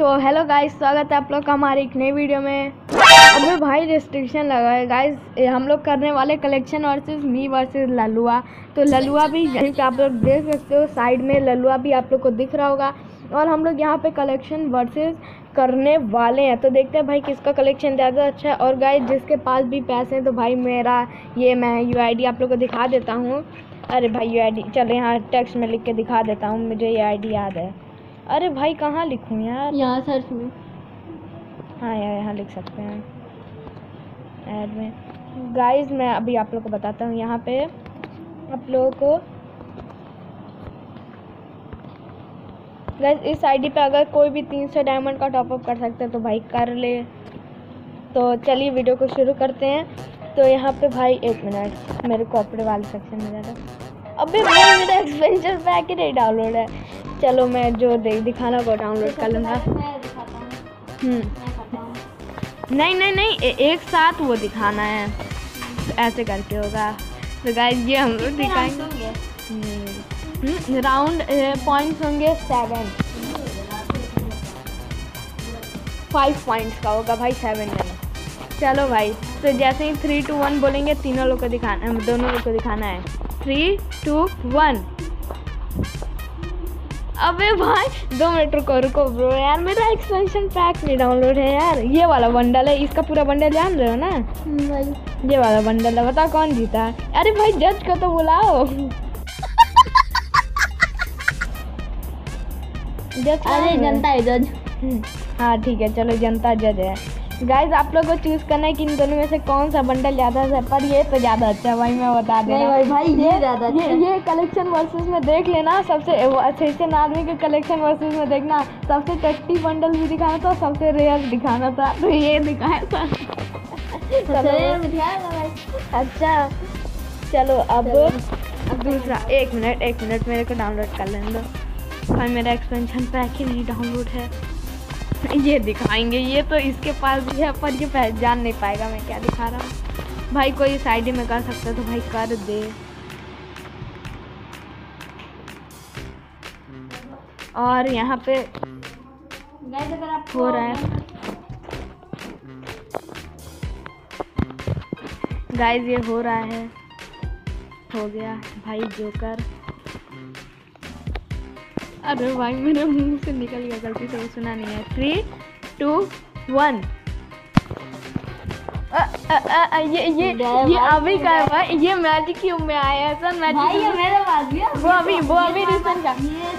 तो hello guys स्वागत है आप लोग का हमारे एक नई वीडियो में। अबे भाई रिस्ट्रिक्शन लगा है गाइस हम लोग करने वाले collection versus me versus Lalua. तो ललुआ भी आप लोग देख सकते हो साइड में ललुआ भी आप लोग को दिख रहा होगा। और हम लोग यहाँ पे कलेक्शन वर्सेस करने वाले हैं। तो देखते हैं भाई किसका कलेक्शन ज़्यादा अच्छा है। और गाइस जिसके पास भी पैसे हैं तो भाई मेरा ये मैं यूआईडी आप लोग को दिखा देता हूँ। अरे भाई यू आई डी चलो यहाँ टेक्स्ट में लिख के दिखा देता हूँ। मुझे ये आईडी याद है। अरे भाई कहाँ लिखूँ यार? यहाँ सर्च में। हाँ यार यहाँ लिख सकते हैं। ऐड में गाइस मैं अभी आप लोग को बताता हूँ यहाँ पे आप लोगों को गाइस इस आईडी पे अगर कोई भी तीन सौ डायमंड का टॉपअप कर सकते हैं तो भाई कर ले। तो चलिए वीडियो को शुरू करते हैं। तो यहाँ पे भाई एक मिनट मेरे कॉपरेट वाले सेक्शन में ज़्यादा अबे भाई मेरा एक्सपेंशन पैक ही डाउनलोड है। चलो मैं जो दे दिखाना वो डाउनलोड कर लूँगा। मैं हम्म। मैं नहीं नहीं नहीं ए, एक साथ वो दिखाना है। तो ऐसे करके होगा। तो गाइस ये हम लोग दिखाएँगे। राउंड पॉइंट्स होंगे सेवन फाइव पॉइंट्स का होगा भाई सेवन नहीं चलो भाई तो जैसे ही थ्री टू वन बोलेंगे तीनों लोग को दिखाना दोनों लोग को दिखाना है। थ्री टू वन अबे भाई दो मिनट रुको रुको ब्रो यार मेरा एक्सपेंशन पैक नहीं डाउनलोड है यार। ये वाला बंडल है इसका पूरा बंडल जान रहे हो ना? भाई ये वाला बंडल है बता कौन जीता अरे भाई जज को तो बुलाओ। जज अरे जनता है जज हाँ ठीक है चलो जनता जज है। गाइज़ आप लोग को चूज़ करना है कि इन दोनों में से कौन सा बंडल ज़्यादा है पर ये तो ज़्यादा अच्छा है भाई मैं बता दे नहीं भाई भाई ये ज़्यादा ये अच्छा है। ये कलेक्शन वर्सेस में देख लेना सबसे अच्छे आदमी के कलेक्शन वर्सेस में देखना। सबसे टट्टी बंडल भी दिखाना था सबसे रेयर दिखाना था तो ये दिखाया था। अच्छा चलो अब चलो। अब दूसरा एक मिनट एक मिनट मेरे को डाउनलोड कर लेने दो। भाई मेरा एक्सपेंशन पैक ही नहीं डाउनलोड है। ये दिखाएँगे ये तो इसके पास भी है पर ये पहचान नहीं पाएगा मैं क्या दिखा रहा हूँ। भाई कोई इस आईडी में कर सकता है तो भाई कर दे। और यहाँ पे अगर आप हो रहा है। गाइस ये हो रहा है। हो गया भाई जोकर। अरे भाई मेरे मुँह से निकल गया गलती से वो सुना नहीं है। थ्री टू वन ये ये ये अभी का है। भाई? ये मैजिक क्यूब में आया है सर मैजिक वो अभी वो अभी रिसेंट का ये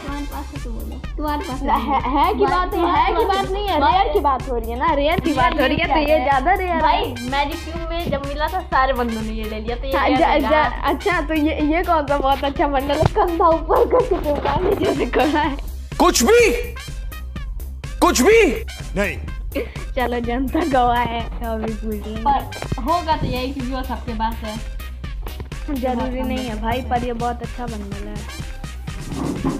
तुम्हारे पास है तो की बात है है की बात नहीं है रेयर की बात हो रही है ना रेयर की बात हो रही है तो ये ज़्यादा रेयर है। भाई मैजिक क्यूब में जब मिला था सारे बंदों ने ये ले लिया तो ये हाँ, अच्छा तो ये ये कौन सा बहुत अच्छा बंडल है कंधा ऊपर करके टोका नीचे से खोला है। कुछ भी! कुछ भी! नहीं। चलो जनता गवाह है अभी पूछ। पर होगा तो यही क्योंकि वो सबके पास है। ज़रूरी नहीं है भाई पर ये बहुत अच्छा बंडल है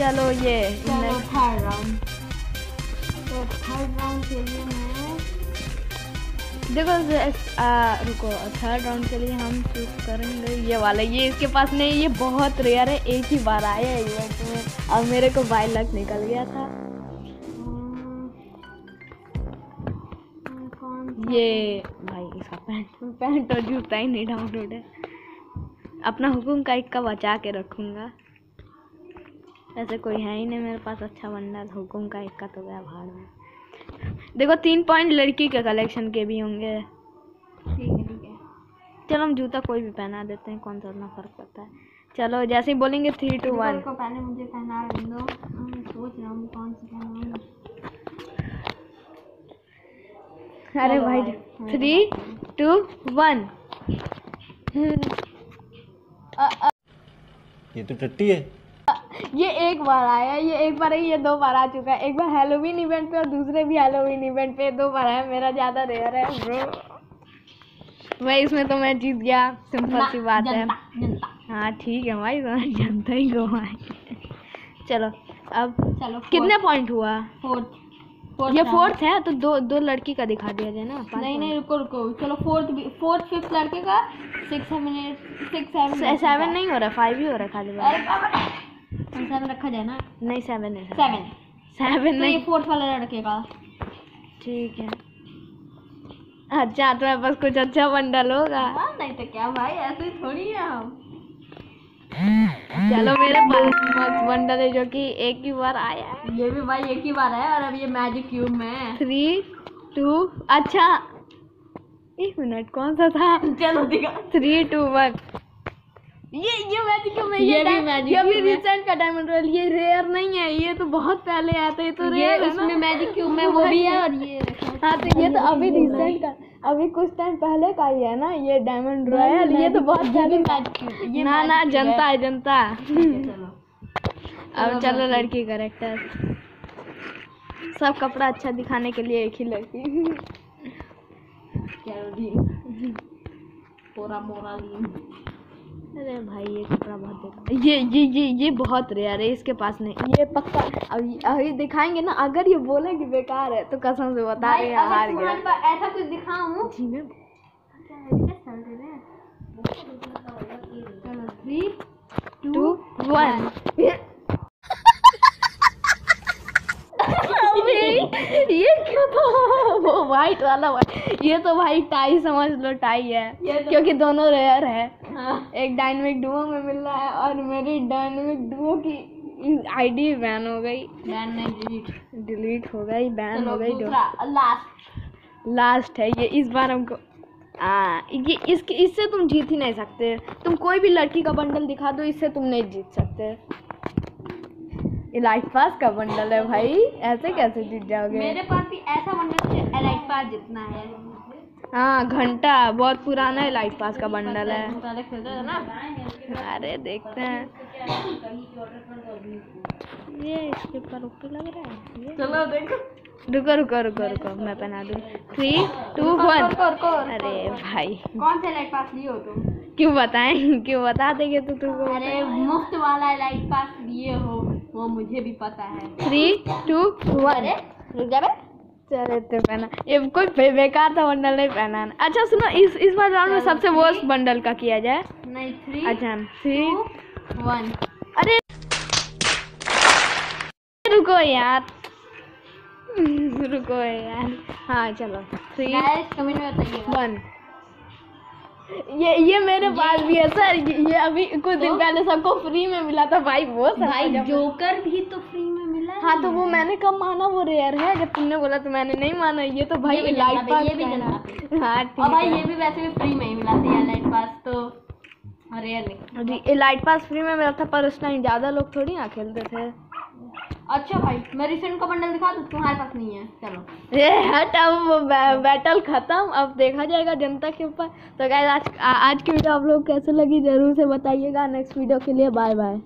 चलो ये थर्ड राउंड तो थर्ड राउंड के लिए मैं देखो आ, रुको थर्ड राउंड के लिए हम चूज़ करेंगे ये वाला। ये इसके पास नहीं ये बहुत रेयर है एक ही बार आया है इवेंट में और मेरे को बाई लक निकल गया था। ये भाई इसका पैंट पैंट और जूता ही नहीं डाउनलोड है। अपना हुकुम का इक्का बचा के रखूँगा। ऐसे कोई है ही नहीं मेरे पास अच्छा बंडल हुकुम का इक्का तो गया भाड़ में देखो तीन पॉइंट लड़की के कलेक्शन के भी होंगे। ठीक है ठीक है। चलो हम जूता कोई भी पहना देते हैं कौन सा उतना फ़र्क पड़ता है। चलो जैसे ही बोलेंगे थ्री टू वन को पहले मुझे पहना दो। सोच रहा हूँ कौन सा पहनाऊँ अरे भाई भाई, थ्री टू वन ये तो टट्टी है। ये एक बार आया ये एक बार है ये दो बार आ चुका है। एक बार हेलोवीन इवेंट पे और दूसरे भी हेलोवीन इवेंट पे दो बार आया मेरा ज़्यादा रेयर है ब्रो भाई इसमें तो मैं जीत गया। सिंपल सी बात है। हाँ ठीक है भाई तो जनता ही चलो अब चलो कितने पॉइंट हुआ? फोर्थ फोर्थ ये फोर्थ है तो दो दो लड़की का दिखा दिया जाए ना नहीं नहीं रुको रुको। चलो फोर्थ भी फोर्थ फिफ्थ लड़के का six seven eight six seven seven नहीं हो रहा फाइव ही हो रहा है खाली अरे बाबा सेवन रखा जाए ना? नहीं सेवन है सेवन सेवन तो ये नहीं। फोर्थ वाला लड़के ठीक है। अच्छा तुम्हारे पास कुछ अच्छा बंडल होगा। हाँ नहीं तो क्या भाई ऐसे थोड़ी है हम। चलो मेरे पास मस्त बंडल है जो कि एक ही बार आया है। ये भी भाई एक ही बार आया और अब ये मैजिक क्यूब में है। थ्री टू अच्छा। एक मिनट कौन सा था? चलो दिखा। थ्री टू वन ये ये मैजिक क्यों में ये ये भी डाय- ये भी रिसेंट का डायमंड रॉयल ये रेयर नहीं है ये तो बहुत पहले आया था ये तो रेयर है उसमें मैजिक क्यूब में वो भी है और ये हाँ। तो ये तो अभी रिसेंट का अभी कुछ टाइम पहले का ही है ना ये डायमंड रॉयल ये तो बहुत पहले मैजिक ना ना जनता है जनता। अब चलो लड़की करेक्टर सब कपड़ा अच्छा दिखाने के लिए एक ही लड़की। पूरा मोरा ली अरे भाई ये कपड़ा बहुत देखा। ये ये ये ये बहुत रेयर है इसके पास नहीं। ये पक्का अभी अभी दिखाएँगे ना अगर ये बोले कि बेकार है तो कसम से बता रहे हैं हार गया ऐसा कुछ दिखाऊँ? जी में चलो थ्री टू वन ये क्यों था वो वाइट वाला वाइट ये तो भाई टाई समझ लो टाई है तो- क्योंकि दोनों रेयर हाँ। एक डायनेमिक डुओ में मिल रहा है और मेरी डायनेमिक डुओ की आईडी बैन हो गई। मैन ने डिलीट डिलीट हो गई बैन हो गई लास्ट लास्ट है ये इस बार हमको आ, ये इसके इससे तुम जीत ही नहीं सकते। तुम कोई भी लड़की का बंडल दिखा दो इससे तुम नहीं जीत सकते। ये लाइट पास का बंडल है भाई ऐसे कैसे जीत जाओगे? मेरे पास भी ऐसा बंडल है एलाइट पास जितना है। हाँ घंटा बहुत पुराना है लाइट पास का बंडल है। अरे देखते हैं। ये इसके ऊपर ओके लग रहा है चलो देखो। रुको रुको रुको रुको मैं पहना दूँ। थ्री टू वन अरे भाई। कौन से लाइट पास लिए हो तुम? क्यों बताएँ? क्यों बता देंगे तो तुमको अरे मुफ़्त वाला लाइट पास लिए हो वो मुझे भी पता है। थ्री टू वन रुक जा चल इतने पहना ये कोई बेकार था बंडल नहीं पहना अच्छा सुनो इस इस बार राउंड में सबसे वर्स्ट बंडल का किया जाए। नहीं थ्री अच्छा थ्री वन अरे रुको यार। रुको यार। हाँ चलो थ्री कमेंट में वन ये ये मेरे पास भी है सर ये, ये अभी कुछ दिन तो? पहले सबको फ्री में मिला था भाई वो भाई जोकर भी तो फ्री में है तो वो मैंने कब माना? वो रेयर है। जब तुमने बोला तो मैंने नहीं माना। ये तो भाई ये लाइट पास ये भी है। हाँ और भाई ये भी वैसे भी फ्री में ही मिला था लाइट पास तो अरे नहीं। जी, ये लाइट पास फ्री में मिला था पर उस टाइम ज़्यादा लोग थोड़ी ना खेलते थे। अच्छा भाई मैं रिसेंट का बंडल दिखा दूँ? तुम्हारे पास नहीं है। चलो। ये हट अब वो बैटल खत्म। अब देखा जाएगा जनता के ऊपर। तो गाइस आज आज की वीडियो आप लोग कैसे लगी? ज़रूर से बताइएगा। नेक्स्ट वीडियो के लिए बाय बाय